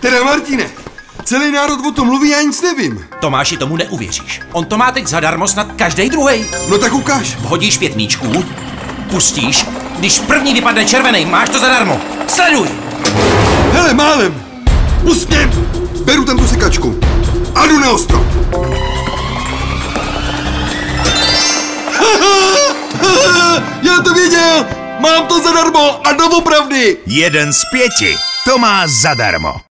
Teda Martine, celý národ o tom mluví, já nic nevím. Tomáši, tomu neuvěříš. On to má teď zadarmo snad každý druhý. No tak ukáž. Vhodíš pět míčků, pustíš, když první vypadne červený, máš to zadarmo. Sleduj! Hele, málem! Pust mě! Beru tam tu sekačku. A jdu na ostro. Já to věděl! Mám to zadarmo a doopravdy! Jeden z pěti. To má zadarmo.